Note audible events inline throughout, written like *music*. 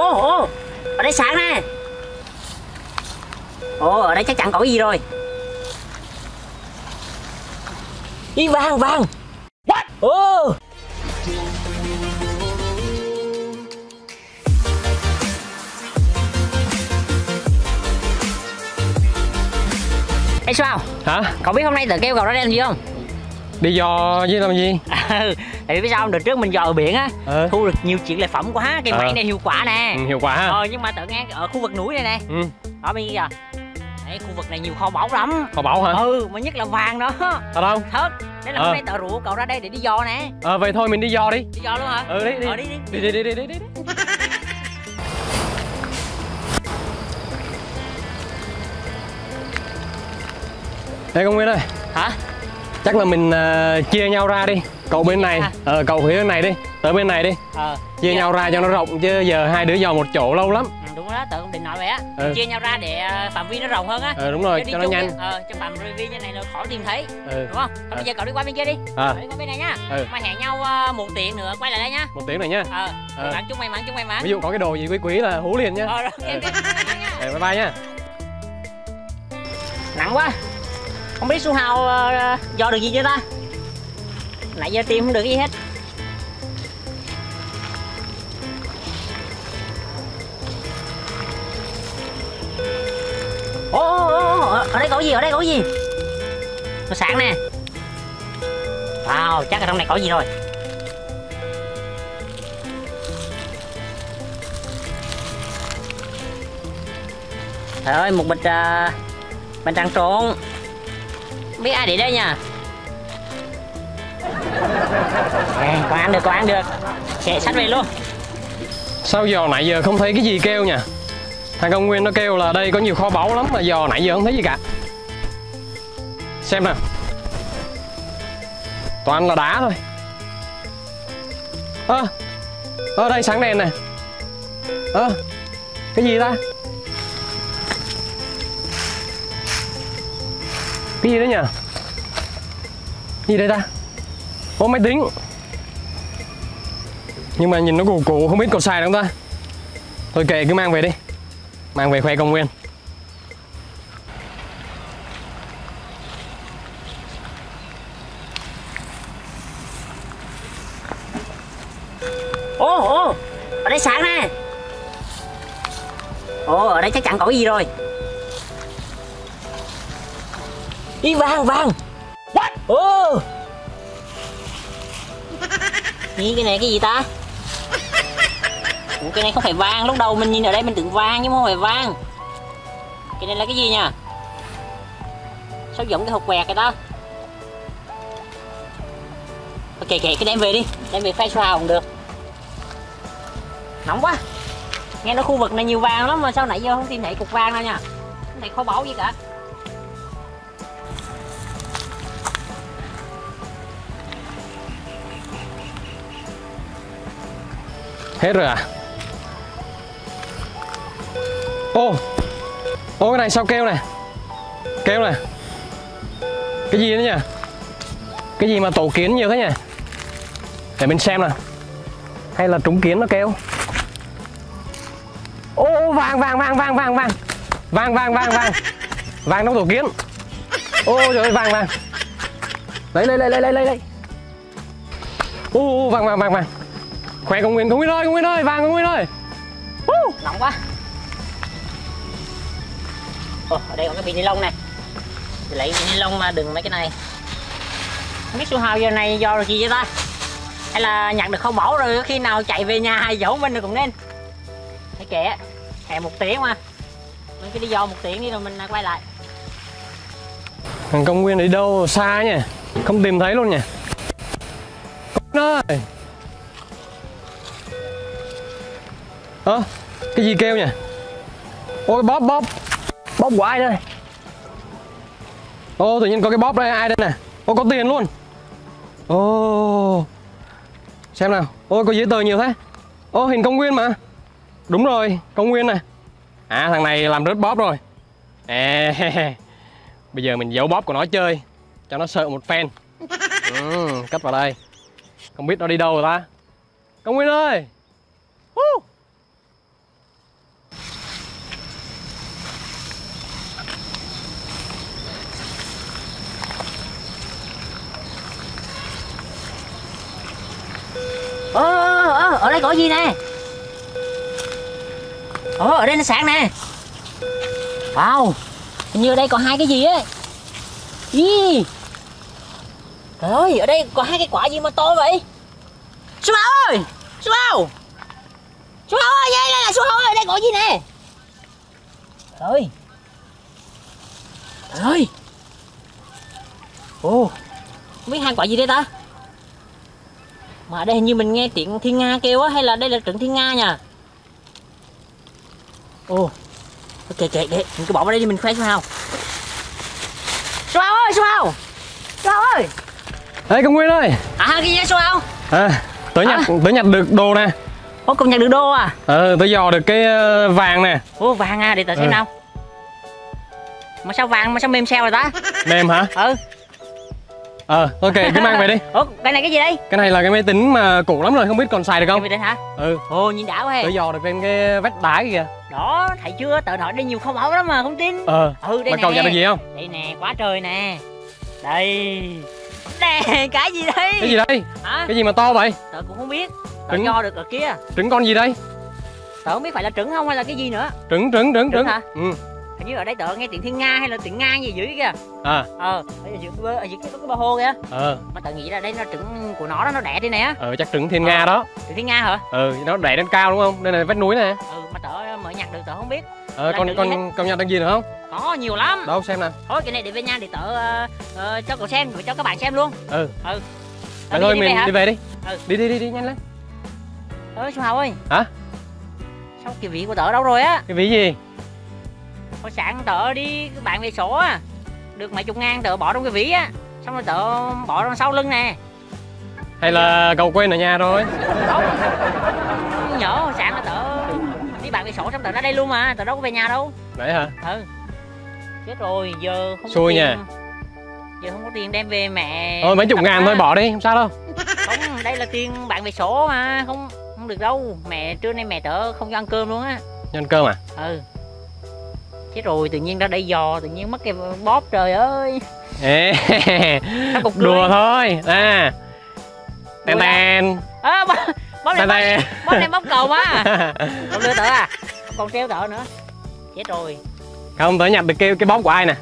Ồ, ồ, ở đây sáng nè Ồ, ở đây chắc chắn có cái gì rồi. Đi vàng, vàng What? Ồ. Ê sao? Hả? Cậu biết hôm nay tớ kêu cậu ra đây làm gì không? đi dò với làm gì? *laughs* Ừ tại vì sao đợt trước mình dò ở biển á ừ. thu được nhiều chuyện lợi phẩm quá cái ờ. máy này hiệu quả nè. Ừ, hiệu quả ha. Ờ nhưng mà tự nghe ở khu vực núi này nè. Ừ. đó bây giờ Đấy, khu vực này nhiều kho báu lắm. Kho báu hả? Ừ mà nhất là vàng đó. Thật không? Thật. Đấy là ờ. hôm nay tờ rủ cậu ra đây để đi dò nè. Ờ vậy thôi mình đi dò đi. Đi dò luôn hả? Ừ đi đi. Ờ, đi, đi. Đi đi đi đi đi, đi. Ê công Nguyên ơi. Hả? Chắc là mình ờ, chia nhau ra đi. Cậu bên này. à? ờ cậu phía bên này đi. Tớ bên này đi. Ờ. Chia nhau ra cho nó rộng chứ giờ hai đứa dò một chỗ lâu lắm. Ừ, Đúng đó, tớ cũng định nói vậy á. Ừ. Chia nhau ra để ờ, phạm vi nó rộng hơn á. Ờ đúng rồi đi cho nó nhanh. Ờ cho phạm vi như này là khó tìm thấy. Ừ. Đúng không? Thôi Ờ. bây giờ cậu đi qua bên kia đi. À. Cậu đi qua bên này nhá Ừ. Mà hẹn nhau ờ, một tiếng nữa quay lại đây nhá một tiếng này nhá Ờ. Mày chúc may mắn chúc may mắn ví dụ có cái đồ gì quý quý là hú liền nhá Ờ rồi nha. ừ, bye bye nhá nặng quá không biết su hào ờ, do được gì chưa ta? Nãy giờ tìm không được gì hết. Ô ô, ô, ở đây có gì ở đây có gì? Nó sáng nè. Wow chắc ở trong này có gì rồi. Trời ơi một bịch uh, bánh tráng trộn biết ai để đây nha con ăn được con ăn được. Kệ sách về luôn. Sao giờ nãy giờ không thấy cái gì kêu nhỉ? Thằng công nguyên nó kêu là đây có nhiều kho báu lắm mà giờ nãy giờ không thấy gì cả. Xem nào. Toàn là đá thôi. Ơ ơ đây sáng đèn này. Ơ cái gì ta cái gì đấy nhỉ? Gì đây ta. Ô, máy tính. Nhưng mà nhìn nó cũ cũ không biết còn xài được không ta? Thôi kệ, cứ mang về đi. Mang về khoe công nguyên. Ô ô, ở đây sáng nè ồ ở đây chắc chắn có gì rồi. Đi vàng vàng what? Ô Ý, cái này cái gì ta? Ủa, cái này không phải vàng lúc đầu mình nhìn ở đây mình tưởng vàng nhưng mà không phải vàng cái này là cái gì nha sao giống cái hộp quẹt cái đó ok kệ cái đem về đi. Đem về khai xào cũng được. Nóng quá. Nghe nói khu vực này nhiều vàng lắm mà sao nãy giờ không tìm thấy cục vàng đâu nha cái này kho báu gì cả Hết rồi à? Ô Ô, cái này sao keo này Keo này Cái gì đó nhỉ? Cái gì mà tổ kiến nhiều thế nhỉ? Để mình xem nào. Hay là trúng kiến nó keo Ô vàng vàng vàng vàng vàng vàng. Vàng vàng vàng vàng. Vàng trong tổ kiến. Ô, trời ơi, vàng vàng. Lấy lấy lấy lấy lấy lấy. Ô, vàng vàng vàng vàng khoe công nguyên? Công nguyên ơi công nguyên ơi vàng công nguyên ơi. Woo! nóng quá. Ồ, ở đây có cái bì ni lông này. Thì lấy ni lông mà đừng mấy cái này. Không biết su hào giờ này do rồi gì vậy ta? Hay là nhặt được kho báu rồi khi nào chạy về nhà hay giấu mình rồi cũng nên. Thấy kệ hẹn một tiếng mà. Mình cứ đi dò một tiếng đi rồi mình quay lại. Thằng công nguyên đi đâu xa nhỉ? Không tìm thấy luôn nhỉ? Công nguyên ơi ơ cái gì kêu nhỉ? Ôi bóp bóp. Bóp của ai đây? Ô tự nhiên có cái bóp đây ai đây nè? Ô có tiền luôn. Ô. Xem nào. Ôi có giấy tờ nhiều thế. Ô hình công nguyên mà. Đúng rồi công nguyên này. À thằng này làm rớt bóp rồi. À, *laughs* bây giờ mình giấu bóp của nó chơi cho nó sợ một phen. Ừ, cất vào đây. Không biết nó đi đâu rồi ta. Công nguyên ơi! Woo! Ơ, ơ, ở đây có gì nè? Ồ, ở đây nó sáng nè. Wow Hình như ở đây có hai cái gì ấy. Ý. Trời ơi, ở đây có hai cái quả gì mà to vậy? Su Bảo ơi Su Bảo Su Bảo ơi, đây, đây là Su ơi, ở đây có gì nè? Trời ơi. Trời ơi. Ồ Không biết hai quả gì đây ta? Mà ở đây hình như mình nghe tiếng thiên nga kêu á Hay là đây là trứng thiên nga nha Ồ Ok kệ kệ Mình cứ bỏ vào đây đi mình khoe Su Hào Su Hào ơi Su Hào Su Hào ơi. Ê công Nguyên ơi. À cái gì vậy Su Hào à, Tớ nhặt, À. tớ nhặt được đồ nè. Ủa cùng nhặt được đô à? Ờ, tớ dò được cái ờ, vàng nè. Ủa vàng à để tớ xem Ừ. nào. Mà sao vàng mà sao mềm xeo rồi ta? Mềm hả? Ừ Ờ, ok, cứ mang về đi. Ủa cái này cái gì đây? Cái này là cái máy tính mà cũ lắm rồi, không biết còn xài được Cái không? gì đây hả? Ừ, Ồ nhìn đã quá he. Dò được trên cái vách đá kìa. Đó thấy chưa? Tớ nói đây nhiều không ảo lắm mà không tin. Ờ, Ừ đây mà cậu nhặt được gì không? Đây nè quá trời nè. Đây. Nè *laughs* cái gì đây? Cái gì đây? Hả? Cái gì mà to vậy? tớ cũng không biết. Tớ Trứng. do được ở kia. Trứng con gì đây? Tớ không biết phải là trứng không hay là cái gì nữa. Trứng, trứng, trứng, Trứng trứng. hả? Ừ, Hình như ở đây tớ nghe tiếng thiên nga hay là tiếng nga gì dưới kìa. À, Ờ ở dưới, ở dưới cái, cái bờ hồ kìa. Ờ, Mà tớ nghĩ là đây là trứng của nó đó nó đẻ đây nè. Ờ, chắc trứng thiên nga đó. Trứng thiên nga hả? Ừ, nó đẩy lên cao đúng không? Đây là vách núi nè. Ừ mà tớ mới nhặt được tớ không biết. Ờ, Là con, con, con nhặt được gì nữa không? Có nhiều lắm. Đâu, xem nào. Thôi cái này để về nhà để tớ ờ, ờ, cho cậu xem và cho các bạn xem luôn. Ừ, Ừ. Tớ thôi đi mình về đi về đi. Ừ. Đi đi đi, đi nhanh lên. Ơ Xuân Hào ơi. Hả? Sao cái vị của tớ đâu rồi á? Cái ví gì? Hồi sáng tớ đi bạn về sổ á. Được mấy chục ngàn tớ bỏ trong cái ví á. Xong rồi tớ bỏ trong sau lưng nè. Hay là cậu quên ở nhà rồi? Không Không nhớ hồi sáng là tớ đi bạn về sổ xong tớ ra đây luôn mà Tớ đâu có về nhà đâu. Đấy hả? Ừ. Chết rồi giờ không có Xui tiền. nha. Giờ không có tiền đem về mẹ Thôi mấy chục ngàn thôi bỏ đi, không sao đâu. Không đây là tiền bạn về sổ mà Không không được đâu. Mẹ trưa nay mẹ tớ không cho ăn cơm luôn á. Nhân cơm à? ừ chết rồi tự nhiên ra đây dò tự nhiên mất cái bóp trời ơi. Ê, cục đùa thôi. À Tèn tèn à, bóp, bóp này Tèn bóp, này bóp cầu mà không đưa tớ à. *laughs* Không còn treo tớ nữa. Chết rồi. Không, tớ nhặt được cái, cái bóp của ai nè?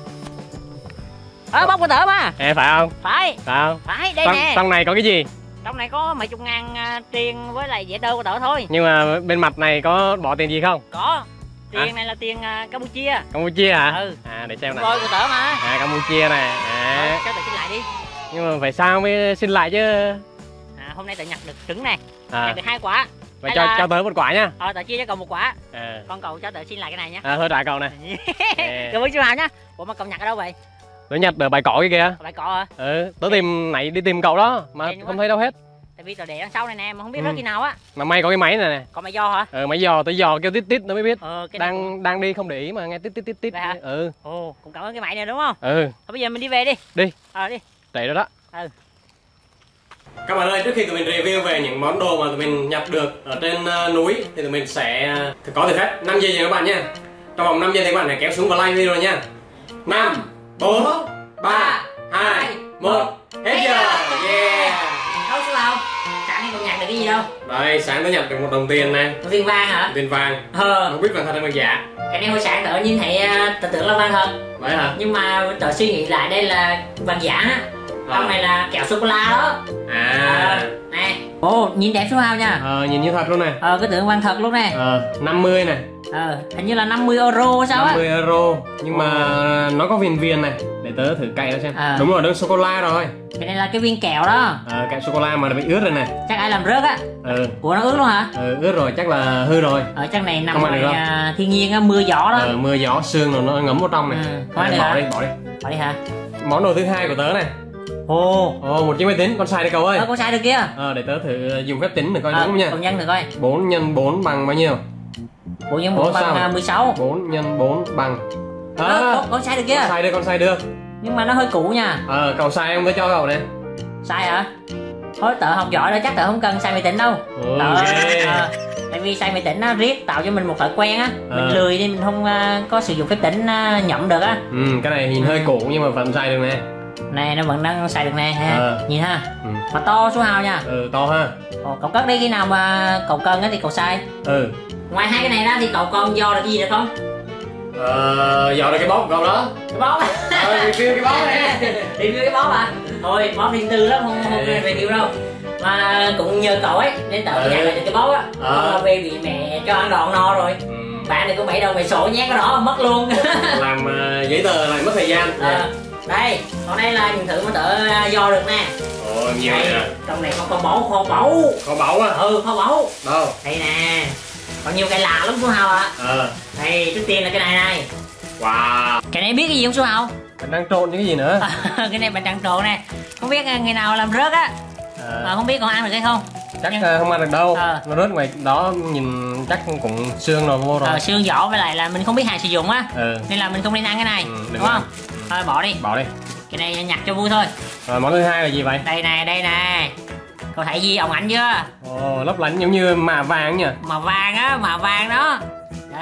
Ờ bóp của tớ mà. Ê, phải không? phải. Phải không? phải đây Trong, nè. trong này có cái gì? trong này có mấy chục ngàn à, tiền với lại giấy tờ của tớ thôi. Nhưng mà bên mặt này có bỏ tiền gì không? có tiền Hả? này là tiền à, campuchia. Campuchia hả? Ừ. À, để xem nào. Voi của tớ mà. À, Campuchia này à, cho tớ xin lại đi. Nhưng mà phải sao mới xin lại chứ? À, hôm nay tớ nhặt được trứng nè. À, nhặt được hai quả. Vậy cho, là- cho tớ một quả nha ờ tớ chia cho cậu một quả. À, con cậu cho tớ xin lại cái này nhé à thôi trả cậu này *laughs* cảm ơn chú Hào nhá. Ủa mà cậu nhặt ở đâu vậy? Tớ nhặt ở bãi cỏ kia kìa. Ở bãi cỏ hả? Ừ, tớ tìm nãy đi tìm cậu đó Mà quá. không thấy đâu hết tại vì tớ để đằng sau này nè mà không biết Ừ. rớt khi nào á. Mà may có cái máy này nè. Còn mày do hả? Ừ, máy dò, tớ dò kêu tít tít nó mới biết. Ờ cái này cũng- đang đang đi không để ý mà nghe tít tít tít tít. Ừ. Ồ cũng cảm ơn cái máy này đúng không? Ừ. Thôi bây giờ mình đi về đi. Đi. ờ đi. Tệ rồi đó. Ừ. các bạn ơi trước khi tụi mình review về những món đồ mà tụi mình nhặt được ở trên ờ, núi thì tụi mình sẽ uh, có thử thách. 5 giây nha các bạn nha. Trong vòng 5 giây thì các bạn hãy kéo xuống và like video nha. 5 4 3 2 1 hết giờ. Yeah cái gì đâu. Đây sáng tớ nhặt được một đồng tiền này Một viên vàng hả? Tiền vàng. Ờ. Không biết vàng thật hay vàng giả cái này hồi sáng tớ nhìn thấy à, tớ tưởng là vàng thật. Vậy hả? Nhưng mà tớ suy nghĩ lại đây là vàng giả. Á trong này là kẹo sô cô la đó. À. Nè ồ nhìn đẹp chú Hào nha. Ờ, nhìn như thật luôn này. Ờ cái tưởng vàng thật luôn nè ờ 50 này. Ờ hình như là 50 euro sao á. 50 euro. Nhưng mà nó có viền viền này. Để tớ thử cày nó xem. À. đúng rồi đơn sô cô la rồi. Cái này là cái viên kẹo đó. Ờ, kẹo sô cô la mà nó bị ướt rồi này. Chắc ai làm rớt á. Ừ, ủa nó ướt luôn hả? Ừ ướt rồi chắc là hư rồi. Ở trong này nằm ngoài à, thiên nhiên á mưa gió đó. Ờ, mưa gió sương rồi nó ngấm vào trong này. Ừ, không ăn Thôi, được bỏ hả? đi bỏ đi. Bỏ đi hả? Món đồ thứ hai của tớ này ồ ồ một chiếc máy tính con xài đi cậu ơi. Ờ con sai được kia. Ờ, để tớ thử dùng phép tính để coi ờ, đúng không nha công nhân được coi. 4 nhân 4 bằng bao nhiêu? Bộ nhân bộ bằng à, 16 4 nhân 4 bằng. À, ờ, con, con sai được kia. Con xài được con xài được. Nhưng mà nó hơi cũ nha. Ờ, cậu xài không? Tớ cho cậu này. Sai hả? Thôi tớ học giỏi đó chắc tớ không cần xài máy tính đâu. Ồ, tớ ghê. ờ, tại vì xài máy tính á riết tạo cho mình một thói quen á. Mình Ờ. lười nên mình không à, có sử dụng phép tính à, nhẩm được á. Ừ, cái này nhìn hơi cũ nhưng mà vẫn xài được nè này nó vẫn đang xài được nè ha. Ờ. nhìn ha. Ừ. mà to số hào nha. Ừ to ha. Ồ, cậu cất đi khi nào mà cậu cần á thì cậu xài. Ừ. Ngoài hai cái này ra thì cậu còn do là cái gì được không? Ờ dạo này cái bóp cậu đó. Cái bóp. Ờ review cái bóp này *laughs* review cái bóp à? Thôi bóp riêng tư lắm không không Ừ. review đâu. Mà cũng nhờ cậu ấy nên tớ Ừ. lại được cái bóp á. Ờ. không về bị mẹ cho ăn đòn no rồi. Ừ. bạn này cũng bảy đầu về sổ nhét cái đó mất luôn. Làm ờ, giấy tờ lại mất thời gian. Ờ, đây còn đây là những thứ mà tớ do được nè. Ồ nhiều đây vậy à? trong này có kho báu kho báu. Kho báu à ừ kho báu. Đâu? Đây nè còn nhiều cái lạ lắm số hào ạ. Ờ. Đây trước tiên là cái này này. Wow. Cái này biết cái gì không số hào? Mình đang trộn những cái gì nữa? *laughs* Cái này bạn trắng trộn nè. Không biết ngày nào làm rớt á. Ờ, Ờ, không biết còn ăn được hay không? Chắc ờ, không ăn được đâu. Ờ. nó rớt ngoài đó nhìn chắc cũng xương rồi vô rồi. Ờ, xương vỏ với lại là mình không biết hàng sử dụng á. Ừ. Nên là mình không nên ăn cái này Ừ, đừng đúng không? ăn. Thôi bỏ đi. Bỏ đi. Cái này nhặt cho vui thôi. Rồi món thứ hai là gì vậy? Đây nè đây nè. Cậu thấy gì ông ảnh chưa? Ồ lấp lánh giống như mạ vàng nhỉ? Màu vàng á màu vàng đó.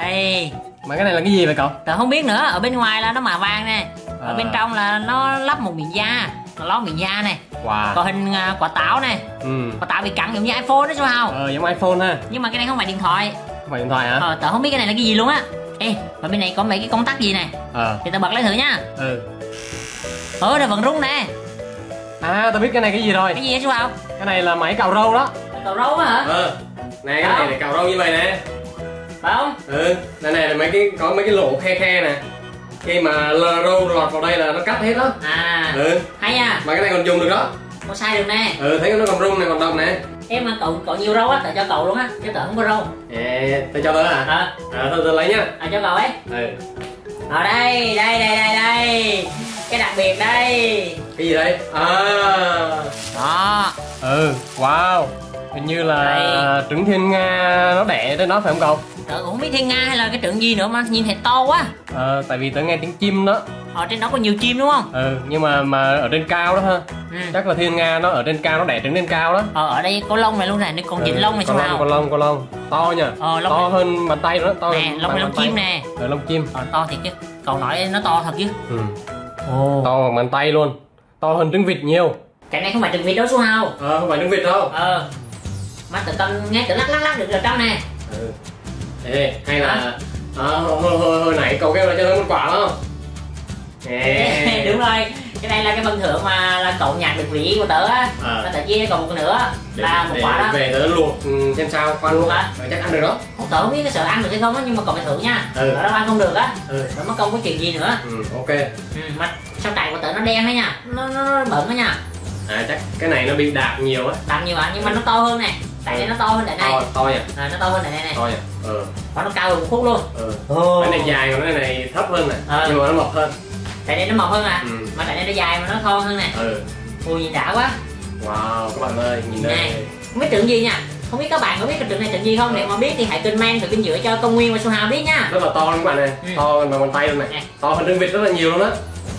Đây. Mà cái này là cái gì vậy cậu? Tớ không biết nữa. Ở bên ngoài là nó màu vàng nè. Ở À. bên trong là nó lắp một miếng da. Nó lót miếng da này wow. Có hình à, quả táo này ừ. Quả táo bị cắn giống như iphone đó sao không? Ờ giống iphone ha. Nhưng mà cái này không phải điện thoại. Không phải điện thoại hả? Ờ tớ không biết cái này là cái gì luôn á ê và bên này có mấy cái công tắc gì này? Ờ thì tớ bật lên thử nha ừ. Ờ nó vẫn rung nè. À tao biết cái này cái gì rồi. Cái gì á chú không cái này là máy cào râu đó. Cầu râu á hả? Ờ này cái này để cào râu như vậy nè. Phải không ừ. Này này là mấy cái có mấy cái lỗ khe khe nè. Khi mà lờ râu lọt vào đây là nó cắt hết đó. À. Ừ. Hay nha. Mà cái này còn dùng được đó. Có sai được nè. Ừ thấy nó còn rung này còn đồng nè em mà cậu cậu nhiều râu á tớ cho cậu luôn á chứ tớ không có râu à tao cho tớ à ờ. À tao tao lấy nhá. À, cho cậu ấy. Ừ. Ở đây đây đây đây đây. Cái đặc biệt đây. Cái gì đây? À. Đó. Ừ wow hình như là Đây. trứng thiên nga nó đẻ trên đó phải không cậu? Tớ cũng không biết thiên nga hay là cái trứng gì nữa mà nhìn thấy to quá. Ờ tại vì tớ nghe tiếng chim đó. Ở trên đó có nhiều chim đúng không? Ừ nhưng mà mà ở trên cao đó ha. Ừ. chắc là thiên nga nó ở trên cao nó đẻ trứng trên cao đó. Ờ, ở đây có lông này luôn này nên còn dính lông này sao nào lông có lông. To nha. Ờ lông to này, hơn bàn tay nữa to nè lông này lông chim nè. Ờ lông chim. Ờ, to thiệt chứ. Cậu nói nó to thật chứ. Ừ. ồ. To bằng bàn tay luôn. To hơn trứng vịt nhiều. Cái này không phải trứng vịt đâu số hào. Ờ không phải trứng vịt đâu. Ờ mà tự con nghe tự lắc lắc lắc được ở trong nè. Ừ. Ê, hay là à, hồi, hồi, hồi nãy cậu kêu là cho tớ một quả đó Ê. đúng rồi. Cái này là cái phần thưởng mà là cậu nhặt được vị của tớ á. À. và tớ chia cho cậu một nữa. Để, là một để quả đó. về tớ luộc ừ, xem sao khoan luôn? Rồi chắc ăn được đó. Không, tớ không biết cái sợ ăn được hay không á nhưng mà cậu phải thử nha. Ừ. tớ đâu ăn không được á. Ừ. Tớ mất công có chuyện gì nữa. Ừ ok. Ừ, mà sao cạnh của tớ nó đen đấy nha. Nó, nó, nó bẩn đó nha. À chắc cái này nó bị đạp nhiều á. Đậm nhiều ạ nhưng mà nó to hơn nè tại này nó to hơn tại này. To to nhỉ à, nó to hơn tại này này to nhỉ ừ. Và nó cao hơn một khúc luôn. Ừ. Ồ. cái này dài còn cái này thấp hơn này Ờ. nhưng mà nó mập hơn. Tại này nó mỏng hơn à? Ừ. Mà tại này nó dài mà nó thon hơn nè. Ừ. Ui nhìn đã quá. Wow các bạn ơi nhìn Này. đây không biết tượng gì nha. Không biết các bạn có biết cái tượng này tượng gì không? Nếu mà biết thì hãy comment từ bên dưới cho công nguyên và su hào biết nha. Rất là to luôn các bạn này Ừ. to bằng bàn tay luôn này. Nè. to hơn trứng vịt rất là nhiều luôn á.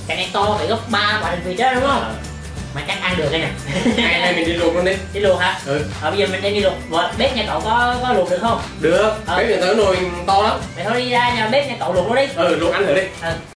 Cái này to phải gấp ba quả đình vịt đó đúng không? Ờ. mà chắc ăn được đây nè? Hay hay mình đi luộc luôn đi. Đi luộc hả? Ừ. Ờ bây giờ mình đang đi luộc. Vợ, bếp nhà cậu có có luộc được không? Được. Ờ. bếp nhà tớ nồi to lắm. Vậy thôi đi ra nhà bếp nhà cậu luộc luôn đi. Ừ luộc ăn thử đi. Ừ